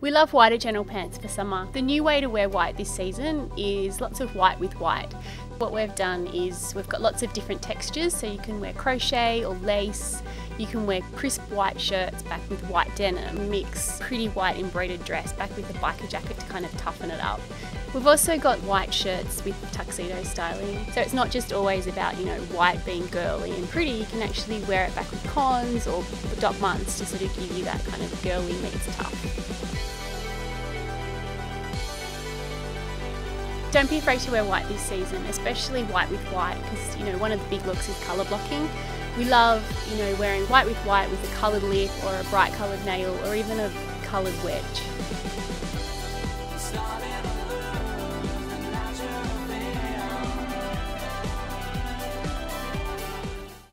We love whiter general pants for summer. The new way to wear white this season is lots of white with white. What we've done is we've got lots of different textures so you can wear crochet or lace, you can wear crisp white shirts back with white denim, mix pretty white embroidered dress back with a biker jacket to kind of toughen it up. We've also got white shirts with tuxedo styling. So it's not just always about, you know, white being girly and pretty, you can actually wear it back with cons or Doc Martens to sort of give you that kind of girly meets tough. Don't be afraid to wear white this season, especially white with white, because you know one of the big looks is colour blocking. We love, you know, wearing white with white with a coloured lip or a bright coloured nail or even a coloured wedge.